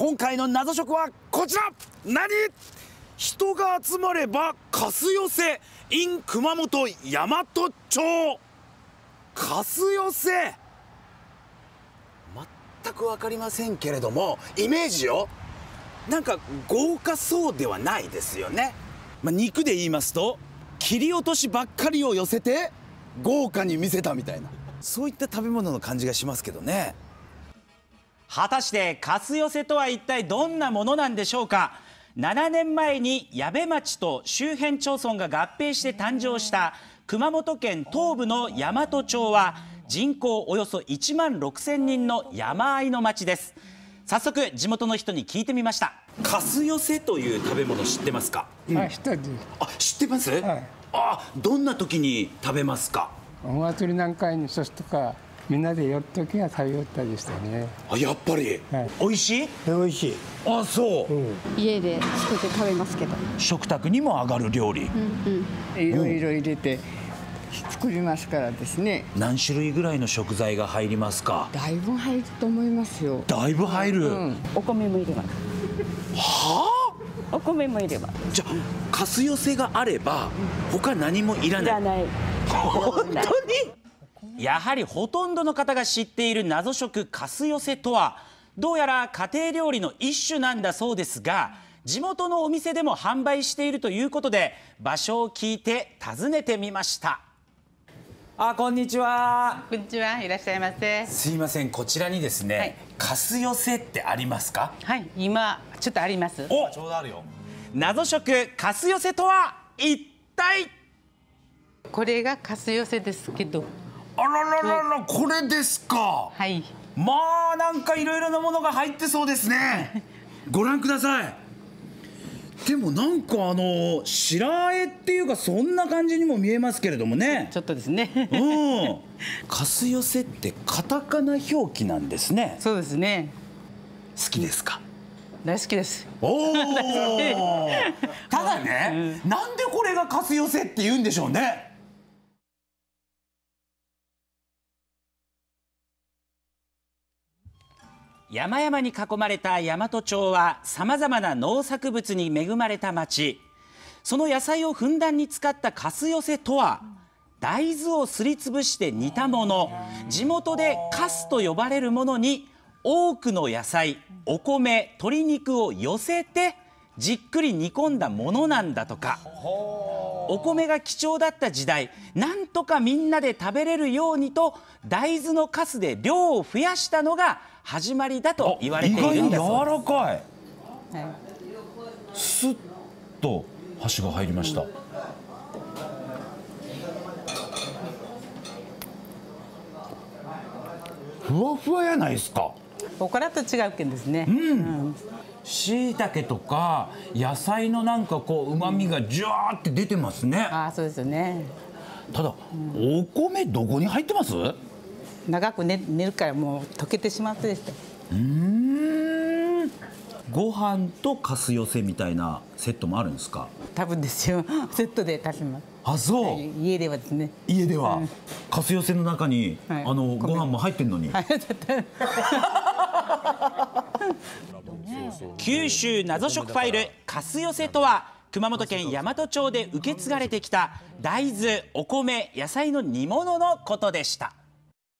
今回の謎食はこちら。何？人が集まればカス寄せ。in 熊本大和町。カス寄せ。全く分かりませんけれどもイメージよなんか豪華そうではないですよね、まあ、肉で言いますと切り落としばっかりを寄せて豪華に見せたみたいな。そういった食べ物の感じがしますけどね。果たしてカス寄せとは一体どんなものなんでしょうか？7年前に矢部町と周辺町村が合併して誕生した熊本県東部の大和町は人口およそ1万6千人の山あいの町です。早速地元の人に聞いてみました。カス寄せという食べ物知ってますか、はい、知ってあ知ってます、はい、あどんな時に食べますか？お祭りなんかにそしとかみんなで寄る時は食べよったりしてね。あやっぱり、はい、美味しい？美味しい。あそう、うん、家で作って食べますけど。食卓にも上がる料理、うんうん、いろいろ入れて、作りますからですね。何種類ぐらいの食材が入りますか？だいぶ入ると思いますよ。だいぶ入る、うん、お米も入れますはあ？お米も入れますじゃあかす寄せがあれば他何もいらない。いらない。本当に？やはりほとんどの方が知っている謎食かす寄せとはどうやら家庭料理の一種なんだそうですが地元のお店でも販売しているということで場所を聞いて訪ねてみました。あこんにちは。こんにちは。いらっしゃいませ。すいません。こちらにですね、はい、かす寄せってありますか？はい。今ちょっとあります。お！ちょうどあるよ。謎食かす寄せとは一体？これがかす寄せですけどあらららら、これですか。はい。まあ、なんかいろいろなものが入ってそうですね。ご覧ください。でもなんかあの白あえっていうかそんな感じにも見えますけれどもね。ちょっとですね。うん。かす寄せってカタカナ表記なんですね。そうですね。好きですか？大好きです。おお ただね、うん、なんでこれがかす寄せって言うんでしょうね山々に囲まれた大和町はさまざまな農作物に恵まれた町。その野菜をふんだんに使ったかす寄せとは大豆をすりつぶして煮たもの。地元でかすと呼ばれるものに多くの野菜お米鶏肉を寄せてじっくり煮込んだものなんだとか。お米が貴重だった時代。なんとかみんなで食べれるようにと大豆のかすで量を増やしたのが始まりだと言われているんだそう柔らかい、はい、スッと箸が入りました、ふわふわやないですかおからと違うけんですね。うん。しいたけとか野菜のなんかこう旨味がジュワーって出てますね。ああそうですよね。ただ、うん、お米どこに入ってます？長く寝寝るからもう溶けてしまってです。うん。ご飯とかす寄せみたいなセットもあるんですか？多分ですよ。セットで出します。あそう、はい、家ではですね。家では、うん、かす寄せの中に、はい、あのご飯も入ってんのに、九州謎食ファイルかす寄せとは熊本県大和町で受け継がれてきた大豆お米野菜の煮物のことでした。